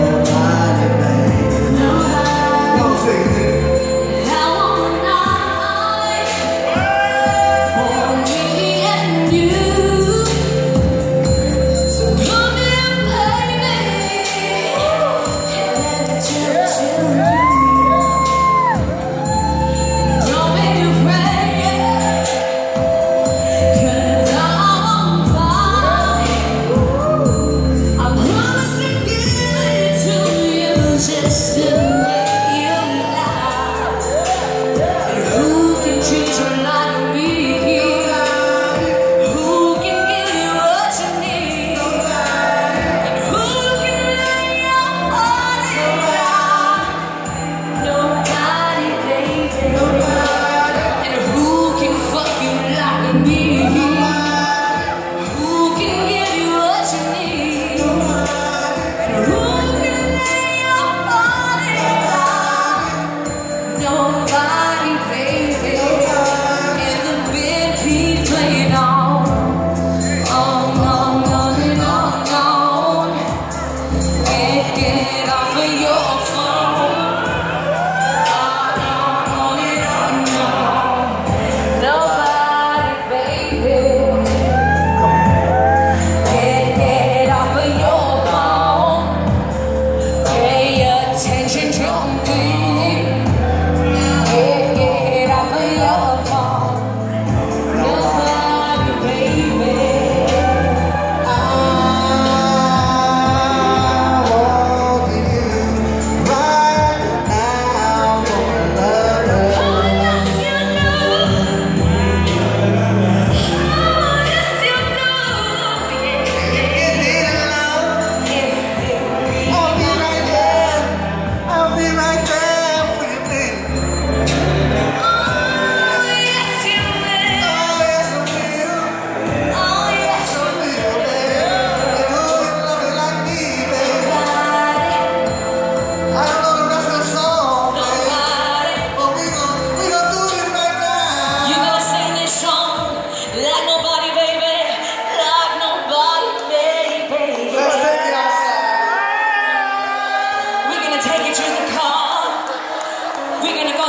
Lord.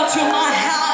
To my house.